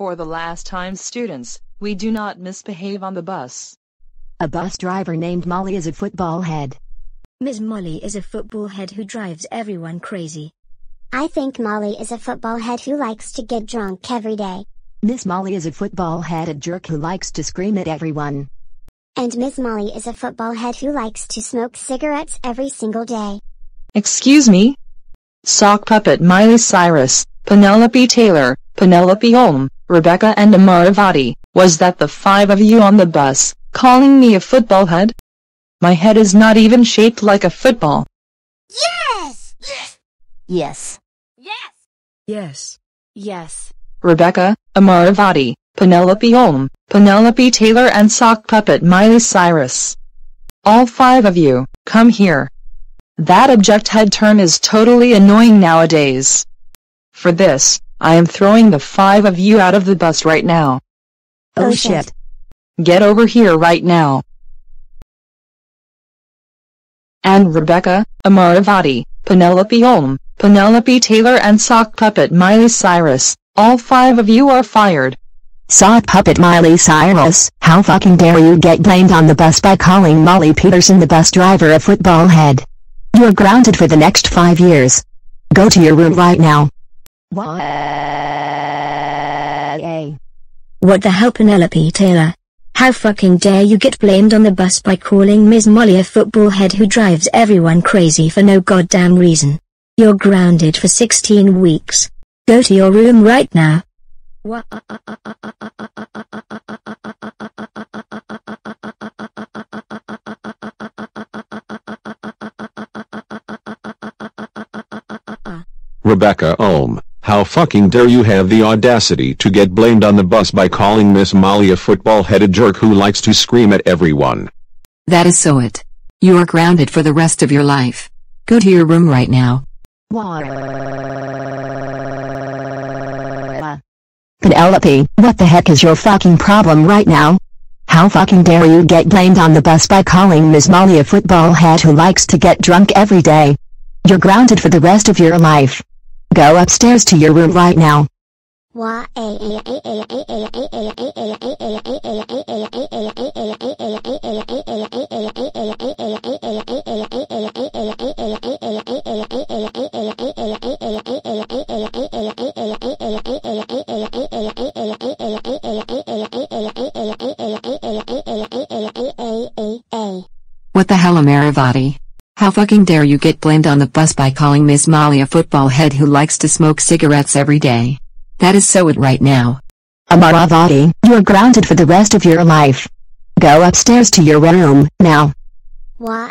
For the last time students, we do not misbehave on the bus. A bus driver named Molly is a football head. Miss Molly is a football head who drives everyone crazy. I think Molly is a football head who likes to get drunk every day. Miss Molly is a football head, headed jerk who likes to scream at everyone. And Miss Molly is a football head who likes to smoke cigarettes every single day. Excuse me? Sock Puppet Miley Cyrus, Penelope Taylor, Penelope Ohlm, Rebecca and Amaravati, was that the five of you on the bus, calling me a football head? My head is not even shaped like a football. Yes! Yes. Yes! Yes. Yes. yes. Rebecca, Amaravati, Penelope Ohlm, Penelope Taylor and Sock Puppet Miley Cyrus. All five of you, come here. That object head term is totally annoying nowadays. For this, I am throwing the five of you out of the bus right now. Oh, Oh, shit. shit. Get over here right now. And Rebecca, Amaravati, Penelope Ohlm, Penelope Taylor and Sock Puppet Miley Cyrus, all five of you are fired. Sock puppet Miley Cyrus, how fucking dare you get blamed on the bus by calling Molly Peterson the bus driver a football head. You're grounded for the next five years. Go to your room right now. What? What the hell Penelope Taylor? How fucking dare you get blamed on the bus by calling Miss Molly a football head who drives everyone crazy for no goddamn reason. You're grounded for 16 weeks. Go to your room right now. Rebecca Ohlm, how fucking dare you have the audacity to get blamed on the bus by calling Miss Molly a football-headed jerk who likes to scream at everyone. That is so it. You are grounded for the rest of your life. Go to your room right now. Penelope, what the heck is your fucking problem right now? How fucking dare you get blamed on the bus by calling Miss Molly a football head who likes to get drunk every day? You're grounded for the rest of your life. Go upstairs to your room right now. What the hell Amaravati? How fucking dare you get blamed on the bus by calling Miss Molly a football head who likes to smoke cigarettes every day? That is so it right now. Amaravati, you're grounded for the rest of your life. Go upstairs to your room, now. Why?